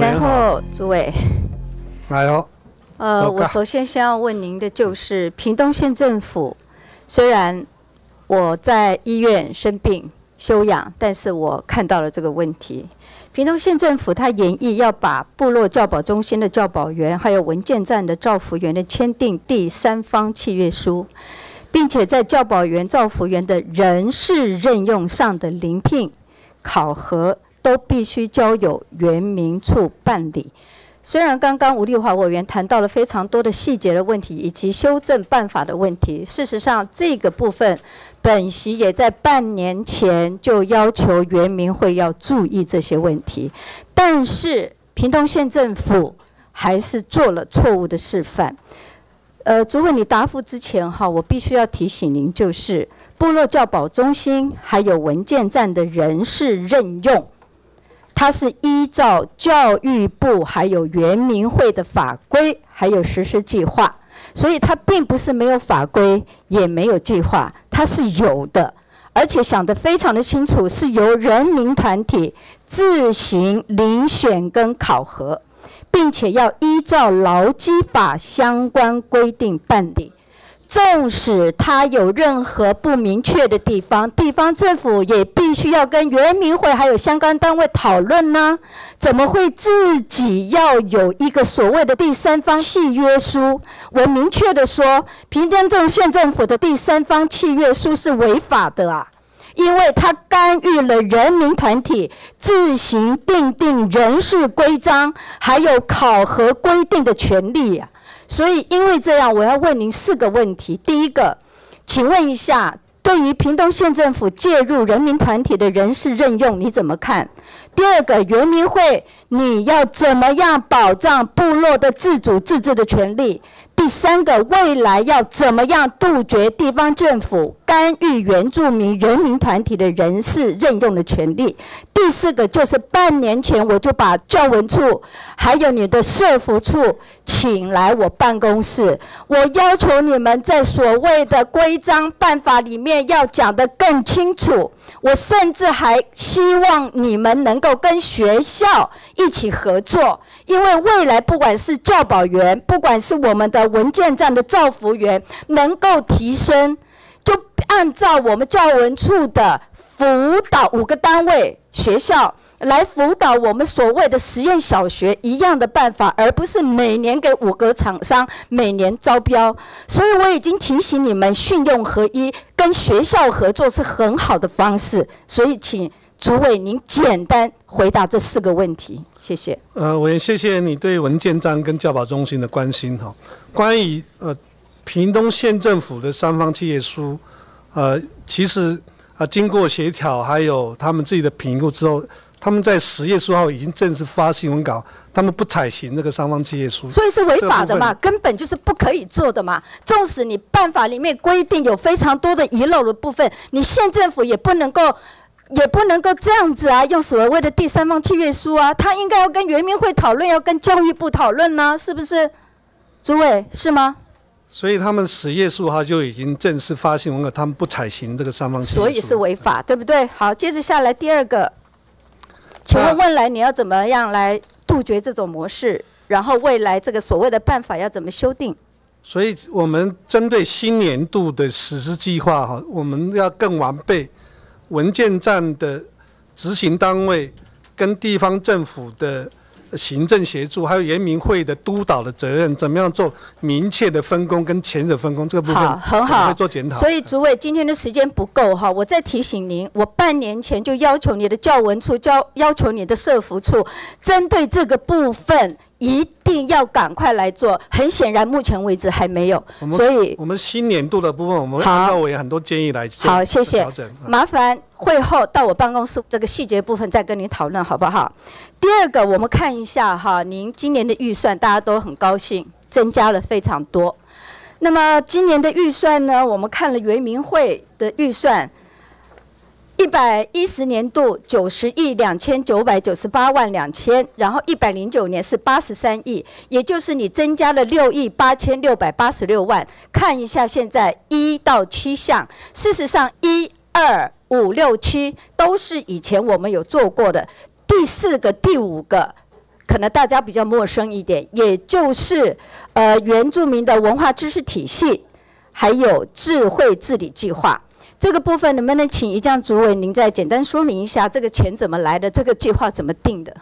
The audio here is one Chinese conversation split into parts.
然后，诸位，来哦。呃，我首先先要问您的就是，屏东县政府虽然我在医院生病休养，但是我看到了这个问题。屏东县政府他演绎要把部落教保中心的教保员，还有文件站的照服员的签订第三方契约书，并且在教保员、照服员的人事任用上的临聘考核。都必须交由原民处办理。虽然刚刚吴丽华委员谈到了非常多的细节的问题以及修正办法的问题，事实上这个部分本席也在半年前就要求原民会要注意这些问题，但是屏东县政府还是做了错误的示范。呃，主委你答复之前哈，我必须要提醒您，就是部落教保中心还有文件站的人事任用。它是依照教育部还有园民会的法规，还有实施计划，所以它并不是没有法规，也没有计划，它是有的，而且想得非常的清楚，是由人民团体自行遴选跟考核，并且要依照劳基法相关规定办理。纵使他有任何不明确的地方，地方政府也必须要跟原民会还有相关单位讨论呢。怎么会自己要有一个所谓的第三方契约书？我明确的说，平江镇县政府的第三方契约书是违法的啊，因为他干预了人民团体自行订定人事规章还有考核规定的权利呀。所以，因为这样，我要问您四个问题。第一个，请问一下，对于屏东县政府介入人民团体的人事任用，你怎么看？第二个，原民会，你要怎么样保障部落的自主自治的权利？第三个，未来要怎么样杜绝地方政府干预原住民人民团体的人事任用的权利？第四个，就是半年前我就把教文处还有你的社服处请来我办公室，我要求你们在所谓的规章办法里面要讲得更清楚。我甚至还希望你们能够跟学校一起合作，因为未来不管是教保员，不管是我们的文件站的造福员，能够提升，就按照我们教文处的辅导五个单位学校。来辅导我们所谓的实验小学一样的办法，而不是每年给五个厂商每年招标。所以我已经提醒你们，训用合一跟学校合作是很好的方式。所以，请主委您简单回答这四个问题，谢谢。呃，我也谢谢你对文件章跟教保中心的关心哈。关于呃屏东县政府的三方企业书，呃，其实啊经过协调，还有他们自己的评估之后。他们在十月十号已经正式发新闻稿，他们不采行那个三方契约书，所以是违法的嘛，根本就是不可以做的嘛。纵使你办法里面规定有非常多的遗漏的部分，你县政府也不能够，也不能够这样子啊，用所谓的第三方契约书啊，他应该要跟圆明会讨论，要跟教育部讨论呢，是不是？诸位是吗？所以他们十月十号就已经正式发行文稿，他们不采行这个三方契约所以是违法，对不对？好，接着下来第二个。请问未来你要怎么样来杜绝这种模式？然后未来这个所谓的办法要怎么修订？所以我们针对新年度的实施计划哈，我们要更完备文件站的执行单位跟地方政府的。行政协助还有人民会的督导的责任，怎么样做明确的分工跟前者分工这个部分，很好，会做检讨。所以诸位今天的时间不够哈，我再提醒您，我半年前就要求你的教文处，教要求你的社服处，针对这个部分。一定要赶快来做，很显然目前为止还没有，所以我们新年度的部分，我们按照我有很多建议来做好，谢谢。麻烦会后到我办公室这个细节部分再跟您讨论，好不好？第二个，我们看一下哈，您今年的预算大家都很高兴，增加了非常多。那么今年的预算呢，我们看了圆明会的预算。一百一十年度九十亿两千九百九十八万两千，然后一百零九年是八十三亿，也就是你增加了六亿八千六百八十六万。看一下现在一到七项，事实上一二五六七都是以前我们有做过的，第四个、第五个可能大家比较陌生一点，也就是呃原住民的文化知识体系，还有智慧治理计划这个部分，能不能请一将主委您再简单说明一下，这个钱怎么来的，这个计划怎么定的？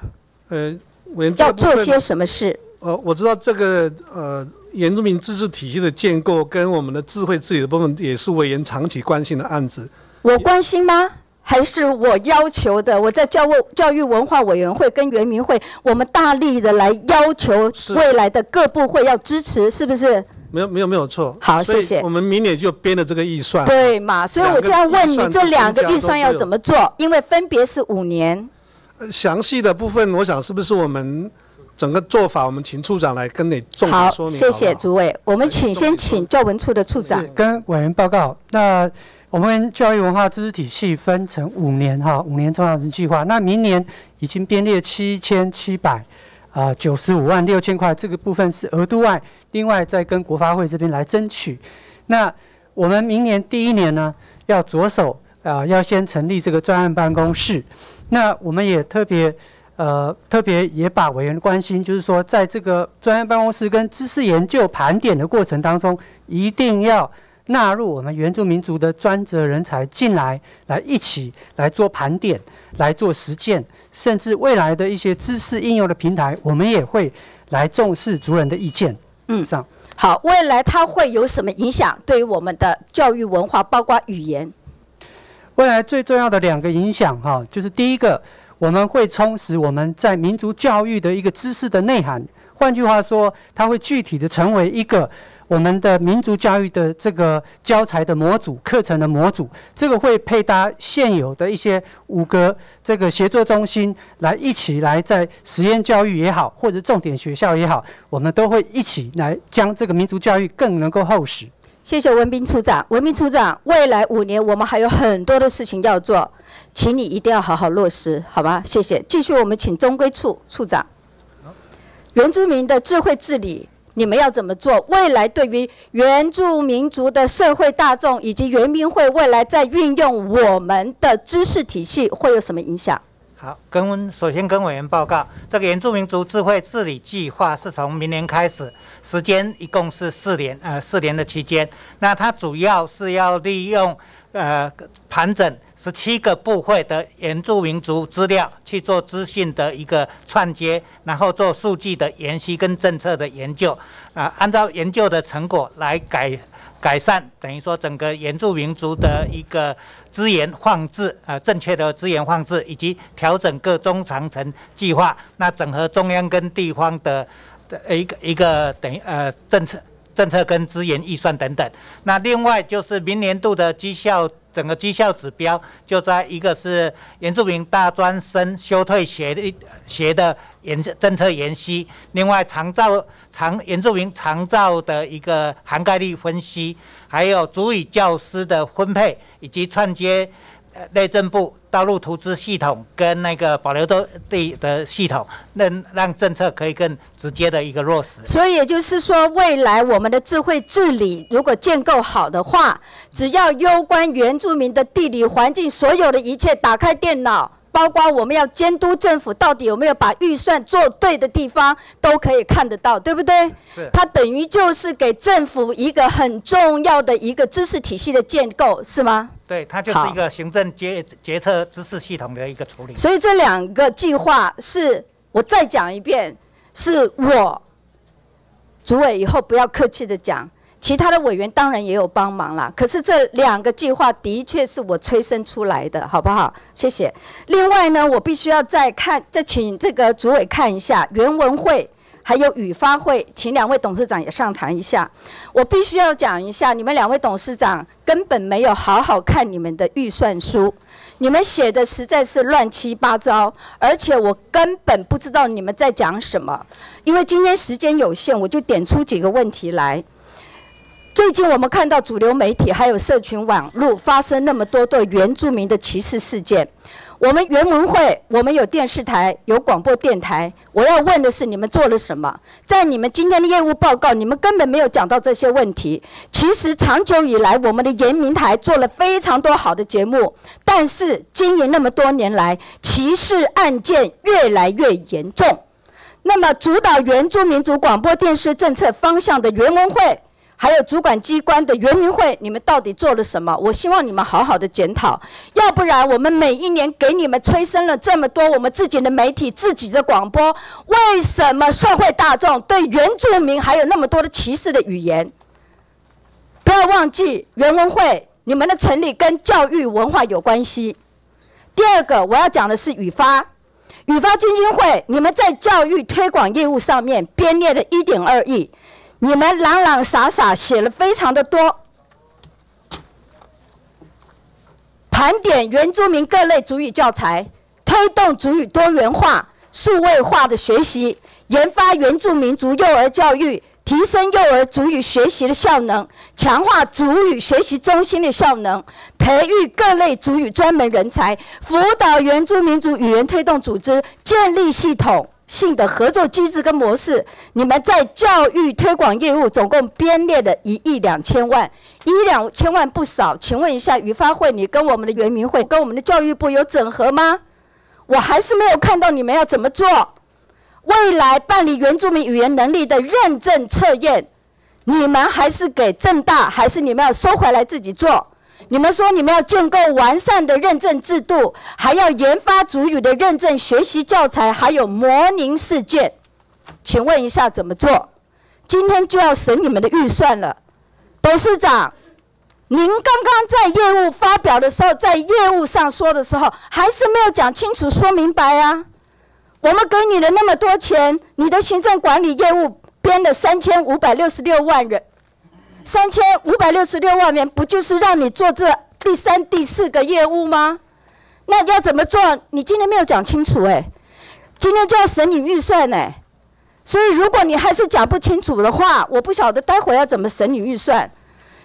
呃，委员要做些什么事？呃，我知道这个呃原住民自治体系的建构跟我们的智慧治理的部分，也是委员长期关心的案子。我关心吗？还是我要求的？我在教务教育文化委员会跟原民会，我们大力的来要求未来的各部会要支持，是不是？没有没有没有错。好，谢谢。我们明年就编了这个预算。对嘛？所以我就要问你，这两个预算要怎么做？因为分别是五年。详细的部分，我想是不是我们整个做法，我们请处长来跟你重点说明。好，谢谢诸位。我们请先请教文处的处长跟委员报告。那我们教育文化知识体系分成五年哈，五年重要性计划。那明年已经编列七千七百啊九十五万六千块，这个部分是额度外，另外再跟国发会这边来争取。那我们明年第一年呢，要着手啊，要先成立这个专案办公室。那我们也特别，呃，特别也把委员关心，就是说，在这个专案办公室跟知识研究盘点的过程当中，一定要纳入我们原住民族的专责人才进来，来一起来做盘点，来做实践，甚至未来的一些知识应用的平台，我们也会来重视族人的意见。嗯，上好，未来它会有什么影响？对于我们的教育文化，包括语言。未来最重要的两个影响，哈，就是第一个，我们会充实我们在民族教育的一个知识的内涵。换句话说，它会具体的成为一个我们的民族教育的这个教材的模组、课程的模组。这个会配搭现有的一些五个这个协作中心，来一起来在实验教育也好，或者重点学校也好，我们都会一起来将这个民族教育更能够厚实。谢谢文斌处长。文斌处长，未来五年我们还有很多的事情要做，请你一定要好好落实，好吗？谢谢。继续，我们请中规处处长。原住民的智慧治理，你们要怎么做？未来对于原住民族的社会大众以及原民会未来在运用我们的知识体系会有什么影响？好，跟首先跟委员报告，这个原住民族智慧治理计划是从明年开始。时间一共是四年，呃，四年的期间。那它主要是要利用，呃，盘整十七个部会的原住民族资料去做资讯的一个串接，然后做数据的研析跟政策的研究，啊，按照研究的成果来改改善，等于说整个原住民族的一个资源放置，呃，正确的资源放置，以及调整各中长程计划，那整合中央跟地方的。的一个一个等于呃政策政策跟资源预算等等，那另外就是明年度的绩效整个绩效指标，就在一个是原住民大专生休退学的学的研政策研析，另外长照长原住民长照的一个涵盖率分析，还有主语教师的分配以及串接。内政部道路投资系统跟那个保留地的系统，能让政策可以更直接的一个落实。所以也就是说，未来我们的智慧治理如果建构好的话，只要攸关原住民的地理环境，所有的一切，打开电脑。包括我们要监督政府到底有没有把预算做对的地方，都可以看得到，对不对？是。它等于就是给政府一个很重要的一个知识体系的建构，是吗？对，它就是一个行政决决策知识系统的一个处理。所以这两个计划是我再讲一遍，是我主委以后不要客气的讲。其他的委员当然也有帮忙啦，可是这两个计划的确是我催生出来的，好不好？谢谢。另外呢，我必须要再看，再请这个主委看一下原文会，还有语发会，请两位董事长也上台一下。我必须要讲一下，你们两位董事长根本没有好好看你们的预算书，你们写的实在是乱七八糟，而且我根本不知道你们在讲什么。因为今天时间有限，我就点出几个问题来。最近我们看到主流媒体还有社群网络发生那么多对原住民的歧视事件，我们原文会，我们有电视台，有广播电台。我要问的是，你们做了什么？在你们今天的业务报告，你们根本没有讲到这些问题。其实长久以来，我们的原民台做了非常多好的节目，但是经营那么多年来，歧视案件越来越严重。那么主导原住民族广播电视政策方向的原文会，还有主管机关的原民会，你们到底做了什么？我希望你们好好的检讨，要不然我们每一年给你们催生了这么多我们自己的媒体、自己的广播，为什么社会大众对原住民还有那么多的歧视的语言？不要忘记原文会，你们的成立跟教育文化有关系。第二个我要讲的是语发。语发基金会，你们在教育推广业务上面编列了一点二亿，你们朗朗洒洒写了非常的多，盘点原住民各类主语教材，推动主语多元化、数位化的学习，研发原住民族幼儿教育。提升幼儿主语学习的效能，强化主语学习中心的效能，培育各类主语专门人才，辅导原住民族语言推动组织建立系统性的合作机制跟模式。你们在教育推广业务总共编列了一亿两千万，一两千万不少。请问一下，于发会，你跟我们的原民会、跟我们的教育部有整合吗？我还是没有看到你们要怎么做。未来办理原住民语言能力的认证测验，你们还是给正大，还是你们要收回来自己做？你们说你们要建构完善的认证制度，还要研发主语的认证学习教材，还有模拟试卷，请问一下怎么做？今天就要审你们的预算了，董事长，您刚刚在业务发表的时候，在业务上说的时候，还是没有讲清楚、说明白啊？我们给你了那么多钱，你的行政管理业务编了三千五百六十六万人，三千五百六十六万元，不就是让你做这第三、第四个业务吗？那要怎么做？你今天没有讲清楚哎，今天就要审你预算哎，所以如果你还是讲不清楚的话，我不晓得待会要怎么审你预算。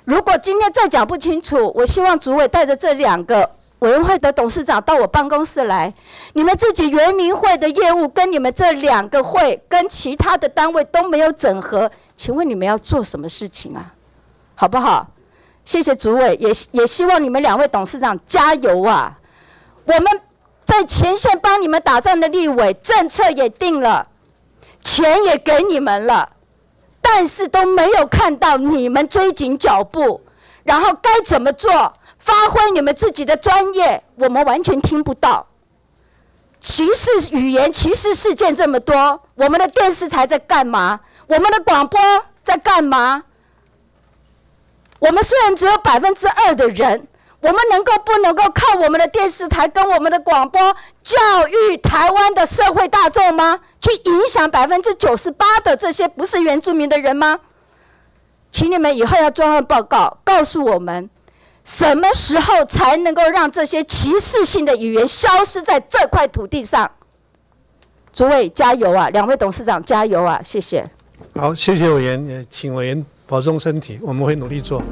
如果今天再讲不清楚，我希望主委带着这两个。委员会的董事长到我办公室来，你们自己原民会的业务跟你们这两个会跟其他的单位都没有整合，请问你们要做什么事情啊？好不好？谢谢主委，也也希望你们两位董事长加油啊！我们在前线帮你们打仗的立委，政策也定了，钱也给你们了，但是都没有看到你们追紧脚步，然后该怎么做？发挥你们自己的专业，我们完全听不到。歧视语言、歧视事件这么多，我们的电视台在干嘛？我们的广播在干嘛？我们虽然只有百分之二的人，我们能够不能够靠我们的电视台跟我们的广播教育台湾的社会大众吗？去影响百分之九十八的这些不是原住民的人吗？请你们以后要专案报告，告诉我们。什么时候才能够让这些歧视性的语言消失在这块土地上？诸位加油啊！两位董事长加油啊！谢谢。好，谢谢委员，也请委员保重身体，我们会努力做。